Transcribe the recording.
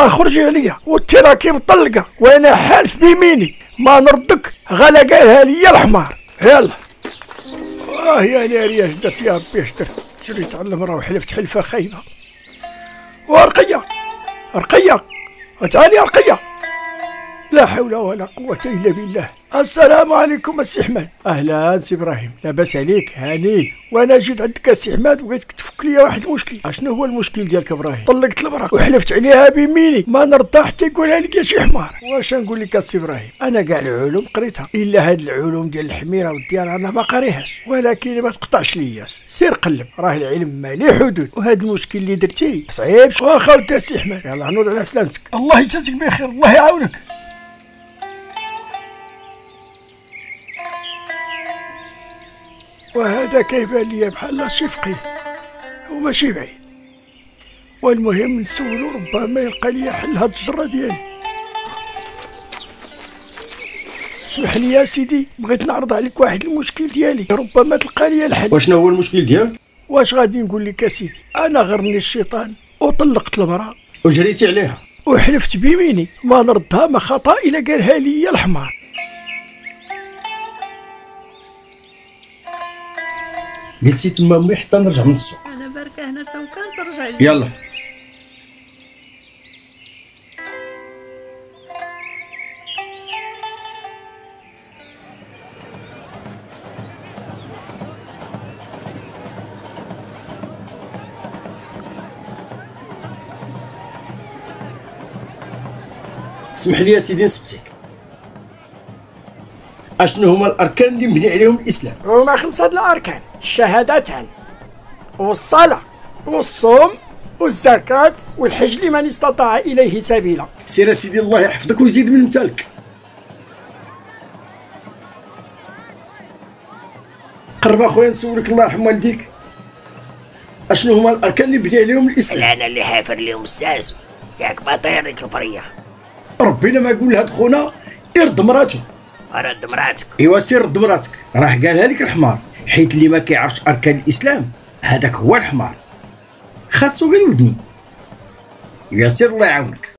يلا خرجي عليا والتراكيب مطلقة وأنا حالف بيميني. ما نردك إلا قالها لي الحمار. يلا. آه يا ناري اش درت يا ربي اش درت جريت على المراه وحلفت حلفة خايبه ورقيه رقيه تعالي رقيه لا حول ولا قوة إلا بالله. السلام عليكم السي حماد أهلا سي إبراهيم. لاباس عليك. هاني. وأنا جيت عندك السي حماد وبغيتك تفك لي واحد المشكل. أشنو هو المشكل ديالك إبراهيم؟ طلقت المرأة وحلفت عليها بيميني ما نردها حتى يقولها ليا شي حمار واش نقول لك السي إبراهيم؟ أنا كاع العلوم قريتها. إلا هاد العلوم ديال الحميرة والديار أنا ما قاريهاش ولكن ما تقطعش ليا سير قلب. راه العلم ما ليه حدود. وهذا المشكل اللي درتي صعيب واخا ودي السي حماد يلاه نوض على سلامتك. الله يجازيك بخير. الله يعاونك. وهذا كيبان لي بحال شي فقيه وماشي بعيد. والمهم نسولو ربما يلقى لي حل هاد الجرة ديالي. اسمح لي يا سيدي بغيت نعرض عليك واحد المشكل ديالي. ربما تلقى لي الحل. وشنو هو المشكل ديالك؟ واش غادي نقول لك يا سيدي؟ أنا غرني الشيطان وطلقت المرأة. وجريتي عليها. وحلفت بيميني. ما نردها ما خطا إلا قالها لي الحمار. جلسي تما امي حتى نرجع من السوق. أنا بركه هنا تو كان ترجع لي. يلا. اسمح لي يا سيدي نسقسيك اشنو هما الأركان اللي مبني عليهم الإسلام. هما خمسة الأركان الشهادتان والصلاة والصوم والزكاة والحج لمن استطاع إليه سبيلا. سير سيدي الله يحفظك ويزيد من امثالك قرب أخويا نسولك الله يرحم والديك. اشنو هما الأركان اللي بني عليهم الإسلام؟ أنا اللي حافر لهم الساس. ياك باطير ديك الفريخ ربنا ما يقول لهاد خونا يرد مراته رد مراتك ايوا سير رد مراتك راه قالها لك الحمار. حيت اللي ما كيعرفش أركان الإسلام هذاك هو الحمار. خاصو غير ودني. يا سير الله يعاونك.